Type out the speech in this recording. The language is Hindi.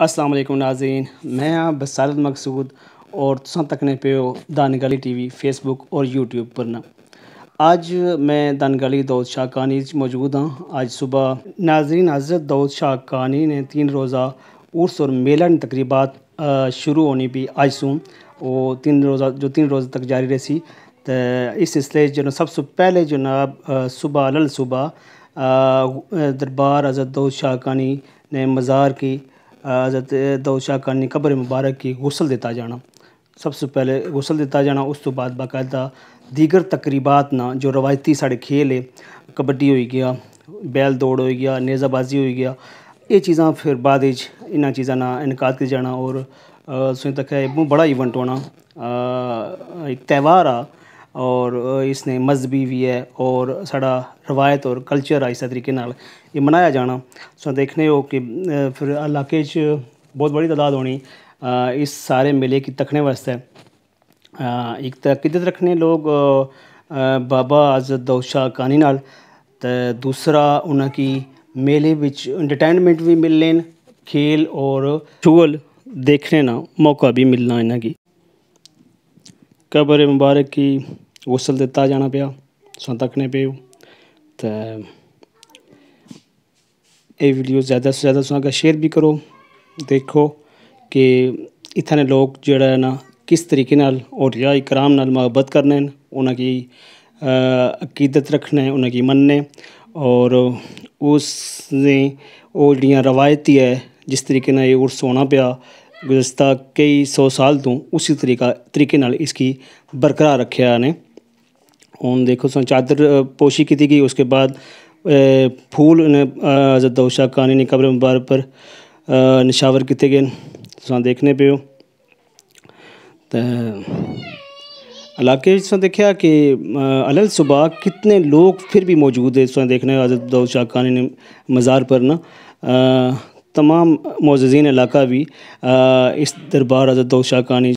अस्सलाम वालेकुम नाज़रीन। मैं आप बसारत मकसूद और तुम तकने पे हो दानगली टीवी, फेसबुक और यूट्यूब पर ना। आज मैं दानगली दाऊद शाह कानी मौजूद हाँ। आज सुबह नाजरीन हज़रत दाऊद शाह कानी ने तीन रोज़ा उर्स और मेलन तकरीबा शुरू होनी भी आज सूँ। वो तीन रोज़ा, जो तीन रोज़ तक जारी रही। तो इस सिलसिले जो सबसे पहले जो ना सुबह अल सुबह दरबार हज़रत दाऊद शाह कानी ने मज़ार की। हज़रत दाऊद शाह खान कब्र मुबारक की, गसल दिता जाना। सबसे पहले गसल दिता जाना, उस तो बाद बाकायदा दीगर तकरीबात ना, जो रवायती साढ़े खेल है, कबड्डी हो गया, बैल दौड़ हो गया, नेज़ाबाजी हो गया, ये चीज़ा फिर बाद इन चीज़ा ना इनका जाना और सुन तक बड़ा इवेंट होना। एक त्यौहार आ और इसने मजहबी भी है और साड़ा रवायत और कल्चर इस तरीके ये मनाया जाना। सो देखने हो कि फिर इलाके च बहुत बड़ी तादाद होनी इस सारे मेले की तकने वास्ते। एक तो अकीदत रखने लोग बाबा आज़द दौशा कानी नाल दूसरा उनकी मेले बिच एंटरटेनमेंट भी मिलने खेल और चुगल देखने ना मौका भी मिलना इन्हें की कबर मुबारक की गसल दिता जाना पाया सौ तकने पे तो ये वीडियो ज़्यादा से ज़्यादा सुना शेयर भी करो, देखो कि इतने लोग जड़ा ना, किस तरीके और या इकराम मोहब्बत करने उनकी अकीदत रखने, उनकी मनने और उसने वो जड़ियाँ रवायती है, जिस तरीके ना ये उर्स होना पाया, गुजशत कई सौ साल तो उसी तरीका, तरीके इसकी बरकरार रखे ने हूँ देखो सो चादर पोशी की गई उसके बाद फूल हज़रत दौशा कानी ने कब्र मुबारक पर निशावर किए गए देखने पे हो। इलाके देखा कि अलल सुबह कितने लोग फिर भी मौजूद है। तुम देखने हज़रत शाह कानी ने मज़ार पर ना तमाम मोजीन इलाका भी इस दरबार हज़रत दौद शाह कानी